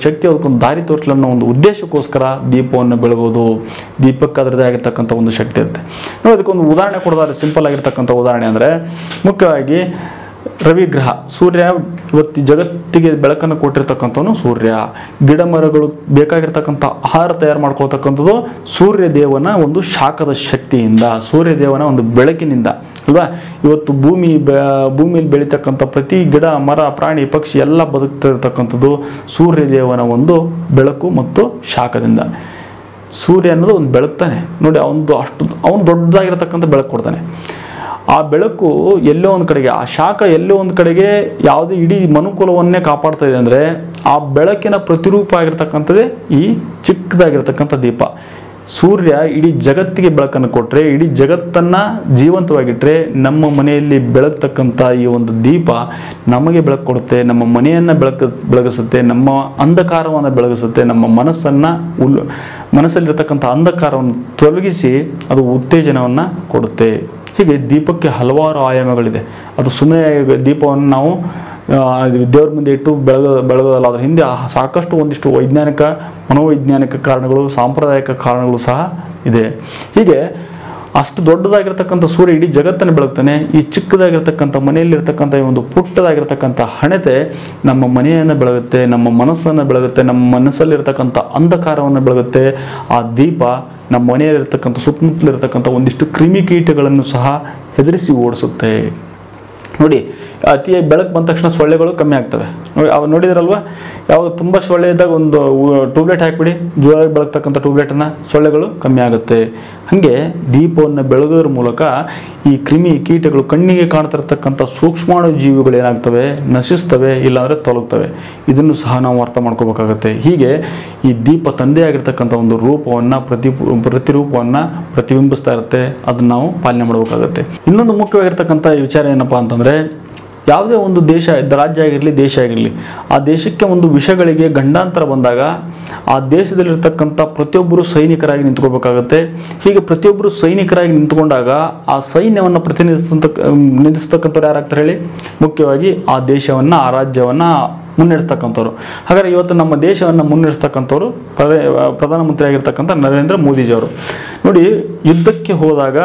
ಶಕ್ತಿಯ ಅದಕ್ಕೊಂದು ದಾರಿ ತೋರಿಸಲನ್ನೋ ಒಂದು ಉದ್ದೇಶಕ್ಕೋಸ್ಕರ ದೀಪವನ್ನು ಬೆಳಗೋದು, ದೀಪಕ್ಕೆ ಅದರದೇ ಆಗಿರ್ತಕ್ಕಂಥ ಒಂದು ಶಕ್ತಿ ಇರುತ್ತೆ. ನೋಡಿ ಅದಕ್ಕೊಂದು ಉದಾಹರಣೆ ಕೊಡೋದಾದ್ರೆ, ಸಿಂಪಲ್ ಆಗಿರ್ತಕ್ಕಂಥ ಉದಾಹರಣೆ ಅಂದರೆ, ಮುಖ್ಯವಾಗಿ ರವಿ ಗ್ರಹ. ಸೂರ್ಯ ಇವತ್ತು ಜಗತ್ತಿಗೆ ಬೆಳಕನ್ನು ಕೊಟ್ಟಿರ್ತಕ್ಕಂಥವನು ಸೂರ್ಯ. ಗಿಡ ಮರಗಳು ಬೇಕಾಗಿರ್ತಕ್ಕಂಥ ಆಹಾರ ತಯಾರು ಮಾಡ್ಕೊಳ್ತಕ್ಕಂಥದ್ದು ಸೂರ್ಯ ದೇವನ ಒಂದು ಶಾಖದ ಶಕ್ತಿಯಿಂದ, ಸೂರ್ಯ ದೇವನ ಒಂದು ಬೆಳಕಿನಿಂದ, ಅಲ್ವಾ? ಇವತ್ತು ಭೂಮಿ ಭೂಮಿಯಲ್ಲಿ ಬೆಳೀತಕ್ಕಂಥ ಪ್ರತಿ ಗಿಡ, ಮರ, ಪ್ರಾಣಿ, ಪಕ್ಷಿ ಎಲ್ಲ ಬದುಕ್ತಿರ್ತಕ್ಕಂಥದ್ದು ಸೂರ್ಯ ದೇವನ ಒಂದು ಬೆಳಕು ಮತ್ತು ಶಾಖದಿಂದ. ಸೂರ್ಯ ಅನ್ನೋದು ಒಂದು ಬೆಳಕ್ತಾನೆ ನೋಡಿ, ಅವನದು ಅಷ್ಟು, ಅವನು ದೊಡ್ಡದಾಗಿರ್ತಕ್ಕಂಥ ಬೆಳಕು ಕೊಡ್ತಾನೆ. ಆ ಬೆಳಕು ಎಲ್ಲೋ ಒಂದು ಕಡೆಗೆ, ಆ ಶಾಖ ಎಲ್ಲೋ ಒಂದು ಕಡೆಗೆ ಯಾವುದೇ ಇಡೀ ಮನುಕುಲವನ್ನೇ ಕಾಪಾಡ್ತಾ ಇದೆ ಅಂದರೆ ಆ ಬೆಳಕಿನ ಪ್ರತಿರೂಪ ಆಗಿರ್ತಕ್ಕಂಥದ್ದೇ ಈ ಚಿಕ್ಕದಾಗಿರ್ತಕ್ಕಂಥ ದೀಪ. ಸೂರ್ಯ ಇಡೀ ಜಗತ್ತಿಗೆ ಬೆಳಕನ್ನು ಕೊಟ್ಟರೆ ಇಡೀ ಜಗತ್ತನ್ನು ಜೀವಂತವಾಗಿಟ್ಟರೆ ನಮ್ಮ ಮನೆಯಲ್ಲಿ ಬೆಳಗ್ತಕ್ಕಂಥ ಈ ಒಂದು ದೀಪ ನಮಗೆ ಬೆಳಕು ಕೊಡುತ್ತೆ, ನಮ್ಮ ಮನೆಯನ್ನು ಬೆಳಕ ಬೆಳಗಿಸುತ್ತೆ, ನಮ್ಮ ಅಂಧಕಾರವನ್ನು ಬೆಳಗಿಸುತ್ತೆ, ನಮ್ಮ ಮನಸ್ಸನ್ನು ಉಲ್ ಮನಸ್ಸಲ್ಲಿರ್ತಕ್ಕಂಥ ಅಂಧಕಾರವನ್ನು ತೊಲಗಿಸಿ ಅದು ಉತ್ತೇಜನವನ್ನು ಕೊಡುತ್ತೆ. ಹೀಗೆ ದೀಪಕ್ಕೆ ಹಲವಾರು ಆಯಾಮಗಳಿದೆ. ಅದು ಸುಮ್ಮನೆ ದೀಪವನ್ನು ನಾವು ದೇವ್ರ ಮುಂದೆ ಇಟ್ಟು ಬೆಳೆದ ಬೆಳಗೋದಲ್ಲ ಅದರ ಹಿಂದೆ ಸಾಕಷ್ಟು ಒಂದಿಷ್ಟು ವೈಜ್ಞಾನಿಕ, ಮನೋವೈಜ್ಞಾನಿಕ ಕಾರಣಗಳು, ಸಾಂಪ್ರದಾಯಿಕ ಕಾರಣಗಳು ಸಹ ಇದೆ. ಹೀಗೆ ಅಷ್ಟು ದೊಡ್ಡದಾಗಿರ್ತಕ್ಕಂಥ ಸೂರ್ಯ ಇಡೀ ಜಗತ್ತನ್ನು ಬೆಳಗ್ತಾನೆ. ಈ ಚಿಕ್ಕದಾಗಿರ್ತಕ್ಕಂಥ ಮನೆಯಲ್ಲಿರ್ತಕ್ಕಂಥ ಈ ಒಂದು ಪುಟ್ಟದಾಗಿರ್ತಕ್ಕಂಥ ಹಣತೆ ನಮ್ಮ ಮನೆಯನ್ನು ಬೆಳಗುತ್ತೆ, ನಮ್ಮ ಮನಸ್ಸನ್ನು ಬೆಳಗುತ್ತೆ, ನಮ್ಮ ಮನಸ್ಸಲ್ಲಿರ್ತಕ್ಕಂಥ ಅಂಧಕಾರವನ್ನು ಬೆಳಗುತ್ತೆ. ಆ ದೀಪ ನಮ್ಮ ಮನೆಯಲ್ಲಿರ್ತಕ್ಕಂಥ ಸುತ್ತಮುತ್ತಲಿರ್ತಕ್ಕಂಥ ಒಂದಿಷ್ಟು ಕ್ರಿಮಿಕೀಟಗಳನ್ನು ಸಹ ಹೆದರಿಸಿ ಓಡಿಸುತ್ತೆ. ನೋಡಿ ಅತಿಯಾಗಿ ಬೆಳಕು ಬಂದ ತಕ್ಷಣ ಸೊಳ್ಳೆಗಳು ಕಮ್ಮಿ ಆಗ್ತವೆ. ಅವು ನೋಡಿದ್ರಲ್ವಾ? ಯಾವಾಗ ತುಂಬ ಸೊಳ್ಳೆ ಇದ್ದಾಗ ಒಂದು ಟ್ಯೂಬ್ಲೈಟ್ ಹಾಕಿಬಿಡಿ. ಜೋರಾಗಿ ಬೆಳಗ್ತಕ್ಕಂಥ ಟ್ಯೂಬ್ಲೈಟನ್ನು ಸೊಳ್ಳೆಗಳು ಕಮ್ಮಿ ಆಗುತ್ತೆ. ಹಾಗೆ ದೀಪವನ್ನು ಬೆಳಗೋದ್ರ ಮೂಲಕ ಈ ಕ್ರಿಮಿ ಕೀಟಗಳು ಕಣ್ಣಿಗೆ ಕಾಣ್ತಿರ್ತಕ್ಕಂಥ ಸೂಕ್ಷ್ಮಾಣು ಜೀವಿಗಳು ಏನಾಗ್ತವೆ? ನಶಿಸ್ತವೆ, ಇಲ್ಲಾಂದರೆ ತೊಲಗ್ತವೆ. ಇದನ್ನು ಸಹ ನಾವು ಅರ್ಥ ಮಾಡ್ಕೋಬೇಕಾಗತ್ತೆ. ಹೀಗೆ ಈ ದೀಪ ತಂದೆ ಆಗಿರ್ತಕ್ಕಂಥ ಒಂದು ರೂಪವನ್ನು ಪ್ರತಿ, ಪ್ರತಿರೂಪವನ್ನು ಪ್ರತಿಬಿಂಬಿಸ್ತಾ ಇರುತ್ತೆ. ಅದನ್ನು ನಾವು ಪಾಲನೆ ಮಾಡಬೇಕಾಗತ್ತೆ. ಇನ್ನೊಂದು ಮುಖ್ಯವಾಗಿರ್ತಕ್ಕಂಥ ವಿಚಾರ ಏನಪ್ಪಾ ಅಂತಂದರೆ ಯಾವುದೇ ಒಂದು ದೇಶ ರಾಜ್ಯ ಆಗಿರಲಿ, ದೇಶ ಆಗಿರಲಿ, ಆ ದೇಶಕ್ಕೆ ಒಂದು ವಿಷಯಗಳಿಗೆ ಗಂಡಾಂತರ ಬಂದಾಗ ಆ ದೇಶದಲ್ಲಿರ್ತಕ್ಕಂಥ ಪ್ರತಿಯೊಬ್ಬರು ಸೈನಿಕರಾಗಿ ನಿಂತ್ಕೋಬೇಕಾಗತ್ತೆ ಹೀಗೆ ಪ್ರತಿಯೊಬ್ಬರು ಸೈನಿಕರಾಗಿ ನಿಂತ್ಕೊಂಡಾಗ ಆ ಸೈನ್ಯವನ್ನು ಪ್ರತಿನಿಧಿಸ್ತಂತ ನಿಂದಿಸ್ತಕ್ಕಂಥವ್ರು ಯಾರಾಗ್ತಾರೆ ಹೇಳಿ? ಮುಖ್ಯವಾಗಿ ಆ ದೇಶವನ್ನು, ಆ ರಾಜ್ಯವನ್ನು ಮುನ್ನಡೆಸ್ತಕ್ಕಂಥವ್ರು. ಹಾಗಾದರೆ ಇವತ್ತು ನಮ್ಮ ದೇಶವನ್ನು ಮುನ್ನಡೆಸ್ತಕ್ಕಂಥವ್ರು ಪ್ರಧಾನ ಪ್ರಧಾನಮಂತ್ರಿ ಆಗಿರ್ತಕ್ಕಂಥ ನರೇಂದ್ರ ಮೋದಿಜಿಯವರು ನೋಡಿ, ಯುದ್ಧಕ್ಕೆ ಹೋದಾಗ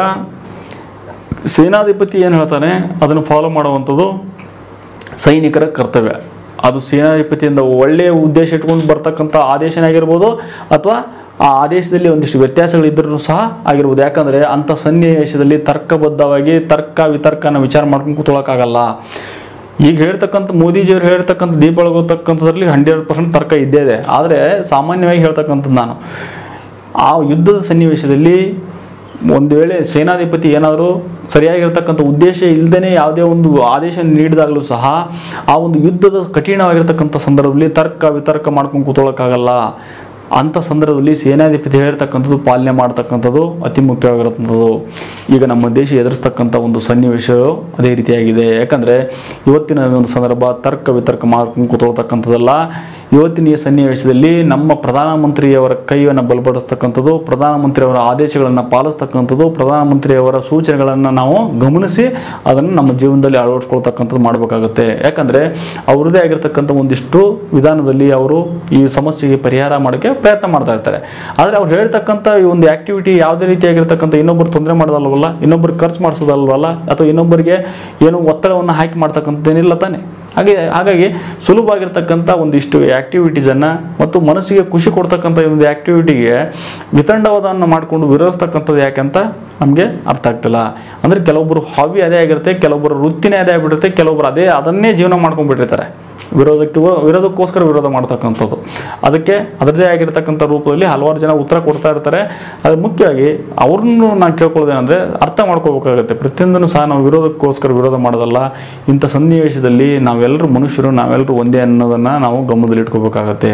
ಸೇನಾಧಿಪತಿ ಏನು ಹೇಳ್ತಾನೆ? ಅದನ್ನು ಫಾಲೋ ಮಾಡುವಂಥದ್ದು ಸೈನಿಕರ ಕರ್ತವ್ಯ. ಅದು ಸೇನಾಧಿಪತಿಯಿಂದ ಒಳ್ಳೆಯ ಉದ್ದೇಶ ಇಟ್ಕೊಂಡು ಬರ್ತಕ್ಕಂಥ ಆದೇಶನೇ ಆಗಿರ್ಬೋದು ಅಥವಾ ಆ ಆದೇಶದಲ್ಲಿ ಒಂದಿಷ್ಟು ವ್ಯತ್ಯಾಸಗಳಿದ್ದರೂ ಸಹ ಆಗಿರ್ಬೋದು. ಯಾಕಂದರೆ ಅಂಥ ಸನ್ನಿವೇಶದಲ್ಲಿ ತರ್ಕಬದ್ಧವಾಗಿ ತರ್ಕ ವಿತರ್ಕನ ವಿಚಾರ ಮಾಡ್ಕೊಂಡು ಕೂತ್ಕೊಳ್ಳೋಕ್ಕಾಗಲ್ಲ. ಈಗ ಹೇಳ್ತಕ್ಕಂಥ ಮೋದಿಜಿಯವ್ರು ಹೇಳ್ತಕ್ಕಂಥ ದೀಪ ಬೆಳಗೋತಕ್ಕಂಥದ್ರಲ್ಲಿ ಹಂಡ್ರೆಡ್ ಪರ್ಸೆಂಟ್ ತರ್ಕ ಇದ್ದೇ ಇದೆ. ಆದರೆ ಸಾಮಾನ್ಯವಾಗಿ ಹೇಳ್ತಕ್ಕಂಥದ್ದು ನಾನು, ಆ ಯುದ್ಧದ ಸನ್ನಿವೇಶದಲ್ಲಿ ಒಂದು ವೇಳೆ ಸೇನಾಧಿಪತಿ ಏನಾದರೂ ಸರಿಯಾಗಿರ್ತಕ್ಕಂಥ ಉದ್ದೇಶ ಇಲ್ಲದೇ ಯಾವುದೇ ಒಂದು ಆದೇಶ ನೀಡಿದಾಗಲೂ ಸಹ ಆ ಒಂದು ಯುದ್ಧದ ಕಠಿಣವಾಗಿರ್ತಕ್ಕಂಥ ಸಂದರ್ಭದಲ್ಲಿ ತರ್ಕ ವಿತರ್ಕ ಮಾಡ್ಕೊಂಡು ಕೂತ್ಕೊಳ್ಳೋಕ್ಕಾಗಲ್ಲ. ಅಂಥ ಸಂದರ್ಭದಲ್ಲಿ ಸೇನಾಧಿಪತಿ ಹೇಳಿರ್ತಕ್ಕಂಥದ್ದು ಪಾಲನೆ ಮಾಡ್ತಕ್ಕಂಥದ್ದು ಅತಿ ಮುಖ್ಯವಾಗಿರತಕ್ಕಂಥದ್ದು. ಈಗ ನಮ್ಮ ದೇಶ ಎದುರಿಸ್ತಕ್ಕಂಥ ಒಂದು ಸನ್ನಿವೇಶವು ಅದೇ ರೀತಿಯಾಗಿದೆ. ಯಾಕಂದರೆ ಇವತ್ತಿನ ಒಂದು ಸಂದರ್ಭ ತರ್ಕ ವಿತರ್ಕ ಮಾಡ್ಕೊಂಡು ಕೂತ್ಕೊಳ್ತಕ್ಕಂಥದ್ದಲ್ಲ. ಇವತ್ತಿನ ಸನ್ನಿವೇಶದಲ್ಲಿ ನಮ್ಮ ಪ್ರಧಾನಮಂತ್ರಿಯವರ ಕೈಯನ್ನು ಬಲಪಡಿಸ್ತಕ್ಕಂಥದ್ದು, ಪ್ರಧಾನಮಂತ್ರಿಯವರ ಆದೇಶಗಳನ್ನು ಪಾಲಿಸ್ತಕ್ಕಂಥದ್ದು, ಪ್ರಧಾನಮಂತ್ರಿಯವರ ಸೂಚನೆಗಳನ್ನು ನಾವು ಗಮನಿಸಿ ಅದನ್ನು ನಮ್ಮ ಜೀವನದಲ್ಲಿ ಅಳವಡಿಸ್ಕೊಳ್ತಕ್ಕಂಥದ್ದು ಮಾಡಬೇಕಾಗುತ್ತೆ. ಯಾಕಂದರೆ ಅವ್ರದ್ದೇ ಆಗಿರ್ತಕ್ಕಂಥ ಒಂದಿಷ್ಟು ವಿಧಾನದಲ್ಲಿ ಅವರು ಈ ಸಮಸ್ಯೆಗೆ ಪರಿಹಾರ ಮಾಡೋಕ್ಕೆ ಪ್ರಯತ್ನ ಮಾಡ್ತಾ ಇರ್ತಾರೆ. ಆದರೆ ಅವ್ರು ಹೇಳ್ತಕ್ಕಂಥ ಈ ಒಂದು ಆ್ಯಕ್ಟಿವಿಟಿ ಯಾವುದೇ ರೀತಿಯಾಗಿರ್ತಕ್ಕಂಥ ಇನ್ನೊಬ್ಬರು ತೊಂದರೆ ಮಾಡೋದಲ್ವಲ್ಲ ಇನ್ನೊಬ್ಬರು ಖರ್ಚು ಮಾಡಿಸೋದಲ್ವಲ್ಲ, ಅಥವಾ ಇನ್ನೊಬ್ಬರಿಗೆ ಏನು ಒತ್ತಡವನ್ನು ಹಾಕಿ ಮಾಡ್ತಕ್ಕಂಥದ್ದೇನಿಲ್ಲ ತಾನೆ. ಹಾಗೆ, ಹಾಗಾಗಿ ಸುಲಭ ಸುಲಭವಾಗಿರ್ತಕ್ಕಂಥ ಒಂದಿಷ್ಟು ಆ್ಯಕ್ಟಿವಿಟೀಸನ್ನು ಮತ್ತು ಮನಸ್ಸಿಗೆ ಖುಷಿ ಕೊಡ್ತಕ್ಕಂಥ ಒಂದು ಆ್ಯಕ್ಟಿವಿಟಿಗೆ ವಿತಂಡವಾದವನ್ನು ಮಾಡಿಕೊಂಡು ವಿರೋಧಿಸ್ತಕ್ಕಂಥದ್ದು ಯಾಕೆಂತ ನಮಗೆ ಅರ್ಥ ಆಗ್ತಿಲ್ಲ. ಅಂದರೆ ಕೆಲವೊಬ್ಬರು ಹಾಬಿ ಅದೇ ಆಗಿರುತ್ತೆ ಕೆಲವೊಬ್ಬರು ವೃತ್ತಿನೇ ಅದೇ ಆಗಿಬಿಡುತ್ತೆ ಕೆಲವೊಬ್ಬರು ಅದೇ, ಅದನ್ನೇ ಜೀವನ ಮಾಡ್ಕೊಂಡ್ಬಿಟ್ಟಿರ್ತಾರೆ. ವಿರೋಧಕ್ಕೆ ವಿರೋಧಕ್ಕೋಸ್ಕರ ವಿರೋಧ ಮಾಡ್ತಕ್ಕಂಥದ್ದು. ಅದಕ್ಕೆ ಅದರದೇ ಆಗಿರ್ತಕ್ಕಂಥ ರೂಪದಲ್ಲಿ ಹಲವಾರು ಜನ ಉತ್ತರ ಕೊಡ್ತಾ ಇರ್ತಾರೆ. ಅದು ಮುಖ್ಯವಾಗಿ ಅವ್ರನ್ನು ನಾನು ಕೇಳ್ಕೊಳ್ಳೋದೇನೆಂದರೆ ಅರ್ಥ ಮಾಡ್ಕೋಬೇಕಾಗುತ್ತೆ. ಪ್ರತಿಯೊಂದನ್ನು ಸಹ ನಾವು ವಿರೋಧಕ್ಕೋಸ್ಕರ ವಿರೋಧ ಮಾಡೋದಲ್ಲ. ಇಂಥ ಸನ್ನಿವೇಶದಲ್ಲಿ ನಾವೆಲ್ಲರೂ ಮನುಷ್ಯರು, ನಾವೆಲ್ಲರೂ ಒಂದೇ ಅನ್ನೋದನ್ನು ನಾವು ಗಮನದಲ್ಲಿಟ್ಕೋಬೇಕಾಗತ್ತೆ.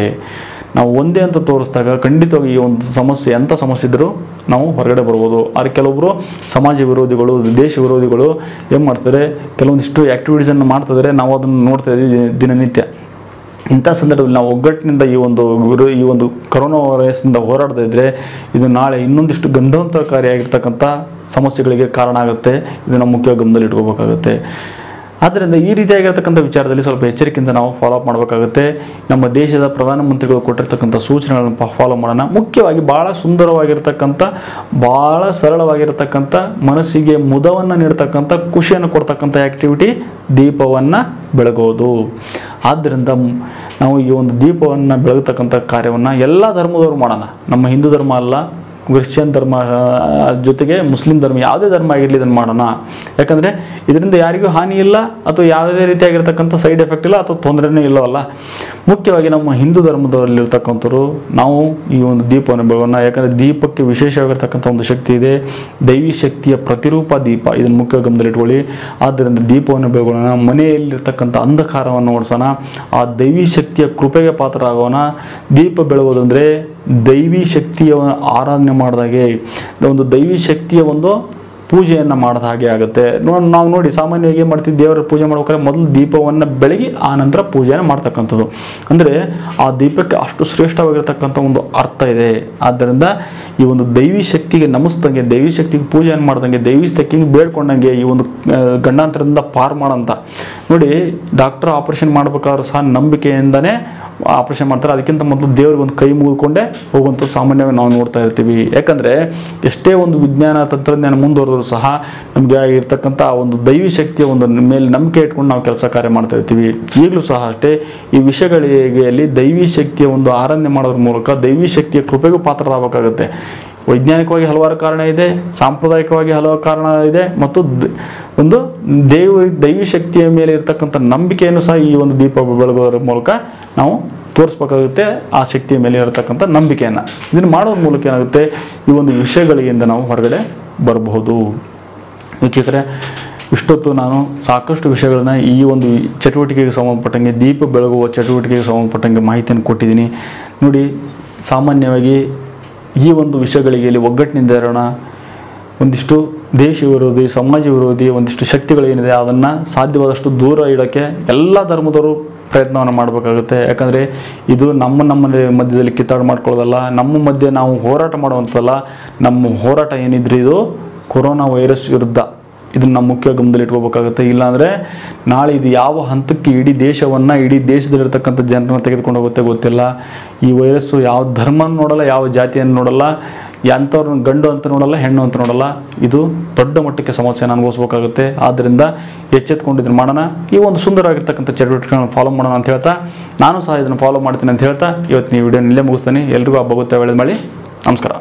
ನಾವು ಒಂದೇ ಅಂತ ತೋರಿಸಿದಾಗ ಖಂಡಿತವಾಗಿ ಈ ಒಂದು ಸಮಸ್ಯೆ, ಎಂಥ ಸಮಸ್ಯೆ ಇದ್ದರೂ ನಾವು ಹೊರಗಡೆ ಬರ್ಬೋದು. ಆದರೆ ಕೆಲವೊಬ್ಬರು ಸಮಾಜ ವಿರೋಧಿಗಳು, ದೇಶ ವಿರೋಧಿಗಳು ಏನು ಮಾಡ್ತಾರೆ? ಕೆಲವೊಂದಿಷ್ಟು ಆ್ಯಕ್ಟಿವಿಟೀಸನ್ನು ಮಾಡ್ತಿದ್ದಾರೆ ನಾವು ಅದನ್ನು ನೋಡ್ತಾ ಇದ್ದೀವಿ ದಿನನಿತ್ಯ. ಇಂಥ ಸಂದರ್ಭದಲ್ಲಿ ನಾವು ಒಗ್ಗಟ್ಟಿನಿಂದ ಈ ಒಂದು ಈ ಒಂದು ಕರೋನಾ ವೈರಸ್ನಿಂದ ಹೋರಾಡ್ತಾ ಇದ್ದರೆ ಇದು ನಾಳೆ ಇನ್ನೊಂದಿಷ್ಟು ಗಂಡಾಂತರಕಾರಿಯಾಗಿರ್ತಕ್ಕಂಥ ಸಮಸ್ಯೆಗಳಿಗೆ ಕಾರಣ ಆಗುತ್ತೆ. ಇದನ್ನು ಮುಖ್ಯ ಗಮನದಲ್ಲಿ ಇಟ್ಕೋಬೇಕಾಗುತ್ತೆ ಆದ್ದರಿಂದ ಈ ರೀತಿಯಾಗಿರ್ತಕ್ಕಂಥ ವಿಚಾರದಲ್ಲಿ ಸ್ವಲ್ಪ ಎಚ್ಚರಿಕೆಯಿಂದ ನಾವು ಫಾಲೋ ಅಪ್ ಮಾಡಬೇಕಾಗುತ್ತೆ. ನಮ್ಮ ದೇಶದ ಪ್ರಧಾನಮಂತ್ರಿಗಳು ಕೊಟ್ಟಿರ್ತಕ್ಕಂಥ ಸೂಚನೆಗಳನ್ನು ಫಾಲೋ ಮಾಡೋಣ. ಮುಖ್ಯವಾಗಿ ಭಾಳ ಸುಂದರವಾಗಿರ್ತಕ್ಕಂಥ ಭಾಳ ಸರಳವಾಗಿರ್ತಕ್ಕಂಥ, ಮನಸ್ಸಿಗೆ ಮುದವನ್ನು ನೀಡ್ತಕ್ಕಂಥ, ಖುಷಿಯನ್ನು ಕೊಡ್ತಕ್ಕಂಥ ಆ್ಯಕ್ಟಿವಿಟಿ ದೀಪವನ್ನು ಬೆಳಗೋದು. ಆದ್ದರಿಂದ ನಾವು ಈ ಒಂದು ದೀಪವನ್ನು ಬೆಳಗತಕ್ಕಂಥ ಕಾರ್ಯವನ್ನು ಎಲ್ಲ ಧರ್ಮದವರು ಮಾಡೋಣ. ನಮ್ಮ ಹಿಂದೂ ಧರ್ಮ ಅಲ್ಲ ಕ್ರಿಶ್ಚಿಯನ್ ಧರ್ಮ ಜೊತೆಗೆ ಮುಸ್ಲಿಂ ಧರ್ಮ, ಯಾವುದೇ ಧರ್ಮ ಆಗಿರಲಿ ಇದನ್ನು ಮಾಡೋಣ. ಯಾಕಂದರೆ ಇದರಿಂದ ಯಾರಿಗೂ ಹಾನಿ ಇಲ್ಲ, ಅಥವಾ ಯಾವುದೇ ರೀತಿಯಾಗಿರ್ತಕ್ಕಂಥ ಸೈಡ್ ಎಫೆಕ್ಟ್ ಇಲ್ಲ, ಅಥವಾ ತೊಂದರೆನೇ ಇಲ್ಲವಲ್ಲ. ಮುಖ್ಯವಾಗಿ ನಮ್ಮ ಹಿಂದೂ ಧರ್ಮದಲ್ಲಿರ್ತಕ್ಕಂಥವ್ರು ನಾವು ಈ ಒಂದು ದೀಪವನ್ನು ಬೆಳಗೋಣ. ಯಾಕಂದರೆ ದೀಪಕ್ಕೆ ವಿಶೇಷವಾಗಿರ್ತಕ್ಕಂಥ ಒಂದು ಶಕ್ತಿ ಇದೆ. ದೈವಿ ಶಕ್ತಿಯ ಪ್ರತಿರೂಪ ದೀಪ, ಇದನ್ನು ಮುಖ್ಯ ಗಮನದಲ್ಲಿಟ್ಕೊಳ್ಳಿ ಆದ್ದರಿಂದ ದೀಪವನ್ನು ಬೆಳಗೋಣ. ಮನೆಯಲ್ಲಿರ್ತಕ್ಕಂಥ ಅಂಧಕಾರವನ್ನು ಓಡಿಸೋಣ ಆ ದೈವಿ ಶಕ್ತಿಯ ಕೃಪೆಗೆ ಪಾತ್ರರಾಗೋಣ. ದೀಪ ಬೆಳಗೋದಂದರೆ ದೈವಿ ಶಕ್ತಿಯ ಆರಾಧನೆ ಮಾಡಿದಾಗೆ ಒಂದು ದೈವಿ ಶಕ್ತಿಯ ಒಂದು ಪೂಜೆಯನ್ನು ಮಾಡಿದ ಹಾಗೆ ಆಗುತ್ತೆ. ನೋಡಿ, ನಾವು ನೋಡಿ ಸಾಮಾನ್ಯವಾಗಿ ಏನು ಮಾಡ್ತೀವಿ, ದೇವರ ಪೂಜೆ ಮಾಡ್ಬೇಕಾದ್ರೆ ಮೊದಲು ದೀಪವನ್ನು ಬೆಳಗಿ ಆ ನಂತರ ಪೂಜೆಯನ್ನು ಮಾಡ್ತಕ್ಕಂಥದ್ದು. ಅಂದರೆ ಆ ದೀಪಕ್ಕೆ ಅಷ್ಟು ಶ್ರೇಷ್ಠವಾಗಿರ್ತಕ್ಕಂಥ ಒಂದು ಅರ್ಥ ಇದೆ. ಆದ್ದರಿಂದ ಈ ಒಂದು ದೈವಿ ಶಕ್ತಿಗೆ ನಮಿಸ್ದಂಗೆ, ದೈವಿ ಶಕ್ತಿಗೆ ಪೂಜೆಯನ್ನು ಮಾಡ್ದಂಗೆ, ದೈವಿ ಶಕ್ತಿಗೆ ಬೇಡ್ಕೊಂಡಂಗೆ ಈ ಒಂದು ಗಂಡಾಂತರದಿಂದ ಪಾರು ಮಾಡಂತ. ನೋಡಿ, ಡಾಕ್ಟರ್ ಆಪರೇಷನ್ ಮಾಡ್ಬೇಕಾದ್ರೂ ಸಹ ನಂಬಿಕೆಯಿಂದನೇ ಆಪರೇಷನ್ ಮಾಡ್ತಾರೆ. ಅದಕ್ಕಿಂತ ಮೊದಲು ದೇವ್ರಿಗೆ ಒಂದು ಕೈ ಮುಗಿದುಕೊಂಡೇ ಹೋಗುವಂಥ ಸಾಮಾನ್ಯವಾಗಿ ನಾವು ನೋಡ್ತಾ ಇರ್ತೀವಿ. ಯಾಕಂದರೆ ಎಷ್ಟೇ ಒಂದು ವಿಜ್ಞಾನ, ತಂತ್ರಜ್ಞಾನ ಸಹ ನಮಗೆ ಆಗಿರ್ತಕ್ಕಂಥ ಆ ಒಂದು ದೈವಿ ಶಕ್ತಿಯ ಒಂದು ಮೇಲೆ ನಂಬಿಕೆ ಇಟ್ಕೊಂಡು ನಾವು ಕೆಲಸ ಕಾರ್ಯ ಮಾಡ್ತಾ ಇರ್ತೀವಿ. ಈಗಲೂ ಸಹ ಅಷ್ಟೇ, ಈ ವಿಷಯಗಳಿಗೆ ದೈವಿ ಶಕ್ತಿಯ ಒಂದು ಆರಾಧನೆ ಮಾಡೋದ್ರ ಮೂಲಕ ದೈವಿ ಶಕ್ತಿಯ ಕೃಪೆಗೂ ಪಾತ್ರರಾಗಬೇಕಾಗುತ್ತೆ. ವೈಜ್ಞಾನಿಕವಾಗಿ ಹಲವಾರು ಕಾರಣ ಇದೆ, ಸಾಂಪ್ರದಾಯಿಕವಾಗಿ ಹಲವಾರು ಕಾರಣ ಇದೆ, ಮತ್ತು ಒಂದು ದೇವ ದೈವಿ ಶಕ್ತಿಯ ಮೇಲೆ ಇರತಕ್ಕಂಥ ನಂಬಿಕೆಯನ್ನು ಸಹ ಈ ಒಂದು ದೀಪ ಬೆಳಗೋದ್ರ ಮೂಲಕ ನಾವು ತೋರಿಸ್ಬೇಕಾಗುತ್ತೆ, ಆ ಶಕ್ತಿಯ ಮೇಲೆ ಇರತಕ್ಕಂಥ ನಂಬಿಕೆಯನ್ನು. ಇದನ್ನು ಮಾಡೋದ್ರ ಮೂಲಕ ಏನಾಗುತ್ತೆ, ಈ ಒಂದು ವಿಷಯಗಳಿಂದ ನಾವು ಹೊರಗಡೆ ಬರಬಹುದು. ವೀಕ್ಷಕರೇ, ಇಷ್ಟೊತ್ತು ನಾನು ಸಾಕಷ್ಟು ವಿಷಯಗಳನ್ನ ಈ ಒಂದು ಚಟುವಟಿಕೆಗೆ ಸಂಬಂಧಪಟ್ಟಂಗೆ, ದೀಪ ಬೆಳಗುವ ಚಟುವಟಿಕೆಗೆ ಸಂಬಂಧಪಟ್ಟಂಗೆ ಮಾಹಿತಿಯನ್ನು ಕೊಟ್ಟಿದ್ದೀನಿ. ನೋಡಿ, ಸಾಮಾನ್ಯವಾಗಿ ಈ ಒಂದು ವಿಷಯಗಳಿಗೆ ಇಲ್ಲಿ ಒಗ್ಗಟ್ಟಿನಿಂದ ಇರೋಣ. ಒಂದಿಷ್ಟು ದೇಶ ವಿರೋಧಿ, ಸಮಾಜ ವಿರೋಧಿ, ಒಂದಿಷ್ಟು ಶಕ್ತಿಗಳು ಏನಿದೆ, ಅದನ್ನು ಸಾಧ್ಯವಾದಷ್ಟು ದೂರ ಇಡೋಕ್ಕೆ ಎಲ್ಲ ಧರ್ಮದವರು ಪ್ರಯತ್ನವನ್ನು ಮಾಡಬೇಕಾಗುತ್ತೆ. ಯಾಕಂದರೆ ಇದು ನಮ್ಮ ನಮ್ಮ ಮಧ್ಯದಲ್ಲಿ ಕಿತ್ತಾಡು ಮಾಡ್ಕೊಳ್ಳೋದಲ್ಲ, ನಮ್ಮ ಮಧ್ಯೆ ನಾವು ಹೋರಾಟ ಮಾಡುವಂಥದ್ದಲ್ಲ, ನಮ್ಮ ಹೋರಾಟ ಏನಿದ್ರೆ ಇದು ಕೊರೋನಾ ವೈರಸ್ ವಿರುದ್ಧ. ಇದನ್ನು ನಮ್ಮ ಮುಖ್ಯ ಗಮನದಲ್ಲಿ ಇಟ್ಕೋಬೇಕಾಗುತ್ತೆ. ಇಲ್ಲಾಂದರೆ ನಾಳೆ ಇದು ಯಾವ ಹಂತಕ್ಕೆ ಇಡೀ ದೇಶವನ್ನು, ಇಡೀ ದೇಶದಲ್ಲಿರ್ತಕ್ಕಂಥ ಜನರನ್ನು ತೆಗೆದುಕೊಂಡು ಹೋಗುತ್ತೆ ಗೊತ್ತಿಲ್ಲ. ಈ ವೈರಸ್ಸು ಯಾವ ಧರ್ಮನ ನೋಡಲ್ಲ, ಯಾವ ಜಾತಿಯನ್ನು ನೋಡಲ್ಲ. ಎಂಥವ್ರನ್ನ ಗಂಡು ಅಂತ ನೋಡಲ್ಲ, ಹೆಣ್ಣು ಅಂತ ನೋಡಲ್ಲ, ಇದು ದೊಡ್ಡ ಮಟ್ಟಕ್ಕೆ ಸಮಸ್ಯೆಯನ್ನು ಅನುಭವಿಸ್ಬೇಕಾಗುತ್ತೆ. ಆದ್ದರಿಂದ ಎಚ್ಚೆತ್ಕೊಂಡು ಇದನ್ನು ಮಾಡೋಣ. ಈ ಒಂದು ಸುಂದರವಾಗಿರ್ತಕ್ಕಂಥ ಚಟುವಟಿಕೆಗಳನ್ನು ಫಾಲೋ ಮಾಡೋಣ ಅಂತ ಹೇಳ್ತಾ, ನಾನು ಸಹ ಇದನ್ನು ಫಾಲೋ ಮಾಡ್ತೀನಿ ಅಂತ ಹೇಳ್ತಾ ಇವತ್ತಿನ ಈ ವಿಡಿಯೋ ಇಲ್ಲೇ ಮುಗಿಸ್ತೀನಿ. ಎಲ್ರಿಗೂ ಹಬ್ಬ ಗೊತ್ತೇ ಒಳ್ಳೇದು ಮಾಡಿ ನಮಸ್ಕಾರ.